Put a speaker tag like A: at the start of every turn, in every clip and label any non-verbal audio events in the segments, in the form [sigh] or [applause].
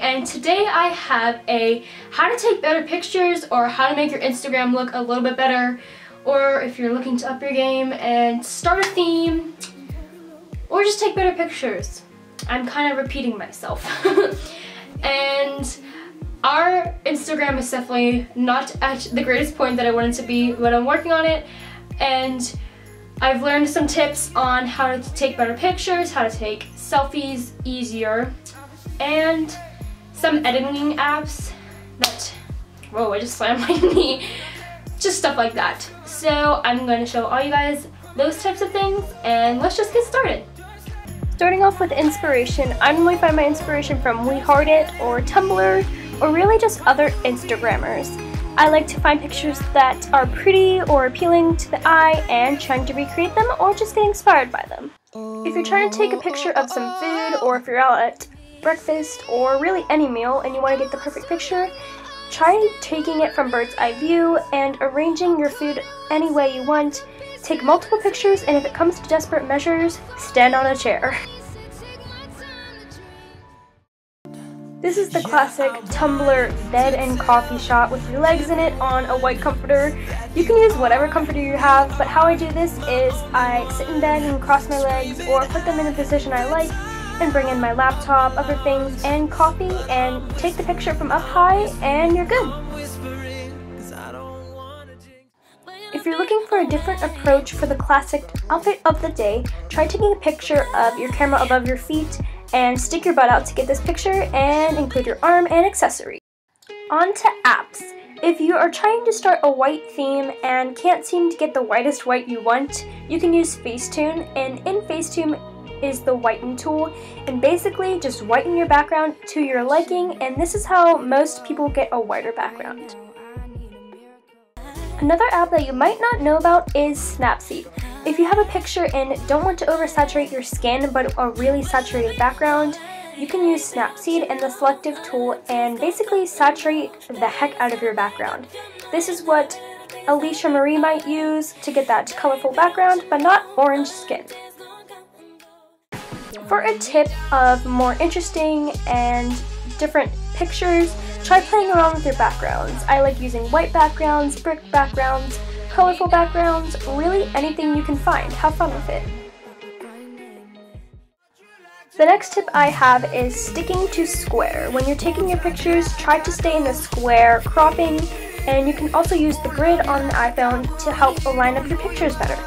A: And today I have a how to take better pictures or how to make your Instagram look a little bit better or if you're looking to up your game and start a theme or just take better pictures. I'm kind of repeating myself. [laughs] and our Instagram is definitely not at the greatest point that I wanted to be, but I'm working on it and I've learned some tips on how to take better pictures, how to take selfies easier, and some editing apps that, whoa, I just slammed my [laughs] knee, just stuff like that. So I'm going to show all you guys those types of things, and let's just get started. Starting off with inspiration, I normally find my inspiration from We Heart It or Tumblr, or really just other Instagrammers. I like to find pictures that are pretty or appealing to the eye and trying to recreate them or just get inspired by them. If you're trying to take a picture of some food or if you're out breakfast or really any meal and you want to get the perfect picture, try taking it from bird's eye view and arranging your food any way you want. Take multiple pictures and if it comes to desperate measures, stand on a chair. [laughs] This is the classic Tumblr bed and coffee shot with your legs in it on a white comforter. You can use whatever comforter you have, but how I do this is I sit in bed and cross my legs or put them in a position I like and bring in my laptop, other things, and coffee and take the picture from up high and you're good. If you're looking for a different approach for the classic outfit of the day, try taking a picture of your camera above your feet and stick your butt out to get this picture and include your arm and accessory. On to apps. If you are trying to start a white theme and can't seem to get the whitest white you want, you can use Facetune and in Facetune is the whiten tool and basically just whiten your background to your liking and this is how most people get a whiter background. Another app that you might not know about is Snapseed. If you have a picture and don't want to oversaturate your skin but a really saturated background, you can use Snapseed and the selective tool and basically saturate the heck out of your background. This is what Alisha Marie might use to get that colorful background, but not orange skin. For a tip of more interesting and different pictures, try playing around with your backgrounds. I like using white backgrounds, brick backgrounds, colorful backgrounds, really anything you can find. Have fun with it. The next tip I have is sticking to square. When you're taking your pictures, try to stay in the square cropping, and you can also use the grid on the iPhone to help align up your pictures better.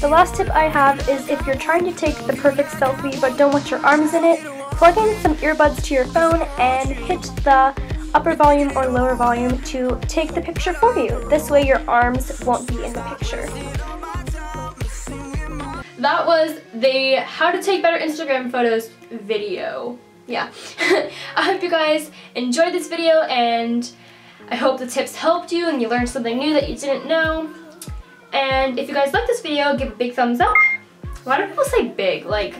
A: The last tip I have is if you're trying to take the perfect selfie but don't want your arms in it, plug in some earbuds to your phone and hit the upper volume or lower volume to take the picture for you. This way your arms won't be in the picture. That was the how to take better Instagram photos video. Yeah. [laughs] I hope you guys enjoyed this video and I hope the tips helped you and you learned something new that you didn't know. And if you guys like this video, give a big thumbs up. Why do people say big? Like,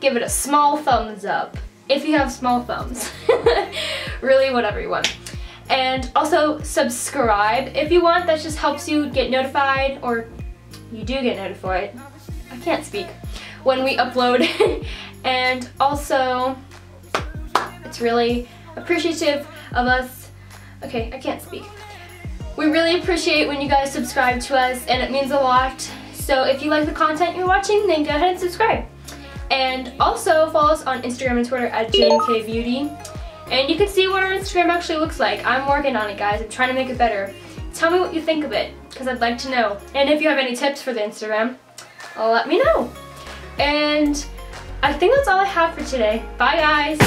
A: give it a small thumbs up if you have small thumbs. [laughs] really, whatever you want. And also subscribe if you want. That just helps you get notified, or you do get notified. I can't speak. When we upload. [laughs] and also, it's really appreciative of us. Okay, I can't speak. We really appreciate when you guys subscribe to us and it means a lot. So if you like the content you're watching, then go ahead and subscribe. And also follow us on Instagram and Twitter at JamKayBeauty. And you can see what our Instagram actually looks like. I'm working on it, guys. I'm trying to make it better. Tell me what you think of it, because I'd like to know. And if you have any tips for the Instagram, let me know. And I think that's all I have for today. Bye, guys.